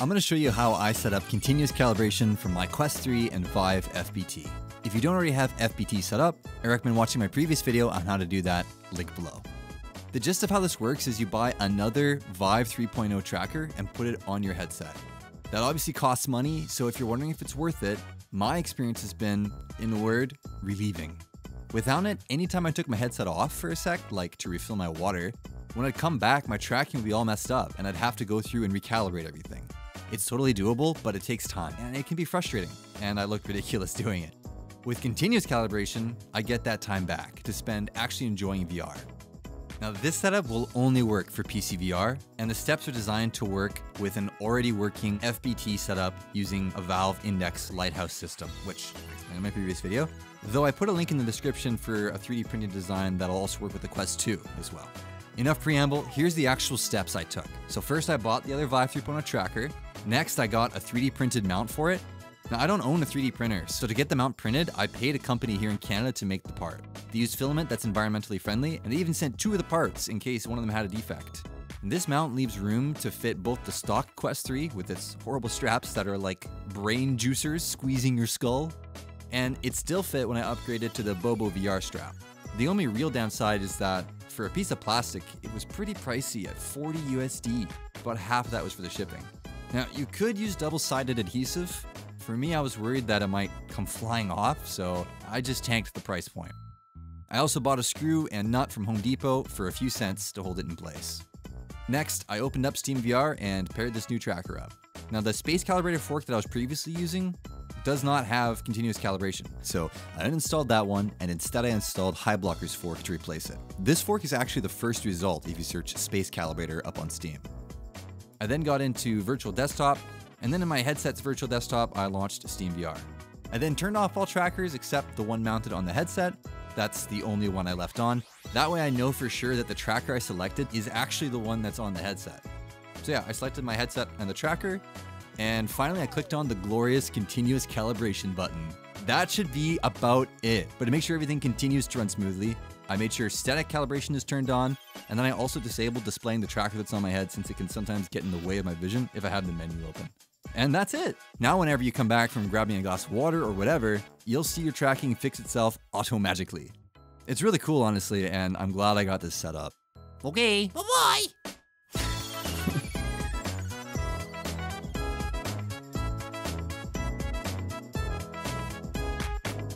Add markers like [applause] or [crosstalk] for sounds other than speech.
I'm going to show you how I set up continuous calibration for my Quest 3 and Vive FBT. If you don't already have FBT set up, I recommend watching my previous video on how to do that, link below. The gist of how this works is you buy another Vive 3.0 tracker and put it on your headset. That obviously costs money, so if you're wondering if it's worth it, my experience has been, in a word, relieving. Without it, anytime I took my headset off for a sec, like to refill my water, when I'd come back, my tracking would be all messed up and I'd have to go through and recalibrate everything. It's totally doable, but it takes time and it can be frustrating, and I look [laughs] ridiculous doing it. With continuous calibration, I get that time back to spend actually enjoying VR. Now, this setup will only work for PC VR, and the steps are designed to work with an already working FBT setup using a Valve Index Lighthouse system, which I explained in my previous video. Though I put a link in the description for a 3D printed design that'll also work with the Quest 2 as well. Enough preamble, here's the actual steps I took. So first I bought the other Vive 3.0 tracker, next I got a 3D printed mount for it, now, I don't own a 3D printer, so to get the mount printed, I paid a company here in Canada to make the part. They used filament that's environmentally friendly, and they even sent two of the parts in case one of them had a defect. And this mount leaves room to fit both the stock Quest 3 with its horrible straps that are like brain juicers squeezing your skull, and it still fit when I upgraded to the Bobo VR strap. The only real downside is that for a piece of plastic, it was pretty pricey at 40 USD. About half of that was for the shipping. Now, you could use double-sided adhesive, for me, I was worried that it might come flying off, so I just tanked the price point. I also bought a screw and nut from Home Depot for a few cents to hold it in place. Next, I opened up SteamVR and paired this new tracker up. Now, the Space Calibrator fork that I was previously using does not have continuous calibration, so I uninstalled that one and instead I installed hyblocker's fork to replace it. This fork is actually the first result if you search Space Calibrator up on Steam. I then got into Virtual Desktop and then in my headset's virtual desktop, I launched SteamVR. I then turned off all trackers except the one mounted on the headset. That's the only one I left on. That way I know for sure that the tracker I selected is actually the one that's on the headset. So yeah, I selected my headset and the tracker, and finally I clicked on the glorious continuous calibration button. That should be about it. But to make sure everything continues to run smoothly, I made sure static calibration is turned on, and then I also disabled displaying the tracker that's on my head since it can sometimes get in the way of my vision if I have the menu open. And that's it. Now, whenever you come back from grabbing a glass of water or whatever, you'll see your tracking fix itself auto magically. It's really cool, honestly, and I'm glad I got this set up. Okay, bye bye.